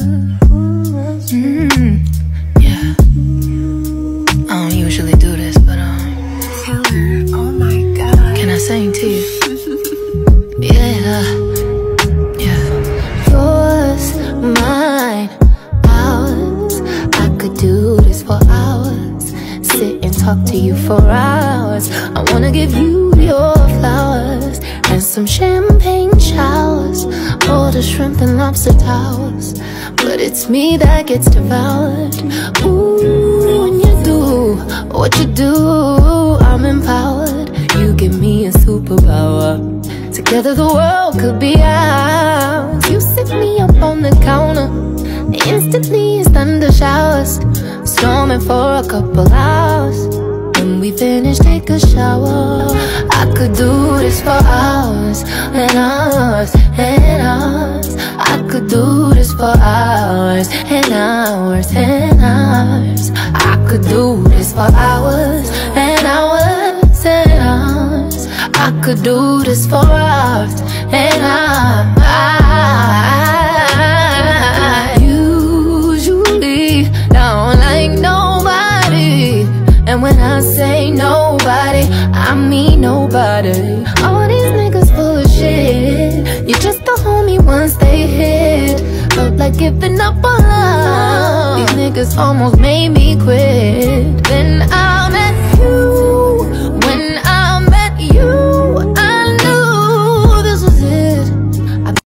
Um, can I sing to you? yeah. Yeah. Yours, mine, ours. I could do this for hours. Sit and talk to you for hours. I wanna give you your flowers and some champagne. Shrimp and lobster towers. But it's me that gets devoured. Ooh, when you do what you do, I'm empowered. You give me a superpower. Together the world could be ours. You sit me up on the counter. Instantly it's thunder showers. Storming for a couple hours. When we finish, take a shower. I could do this for hours and hours and for hours and hours and hours. I could do this for hours and hours and hours. I could do this for hours and hours. Usually, don't like nobody. And when I say nobody, I mean nobody. All giving up on love. These niggas almost made me quit. Then I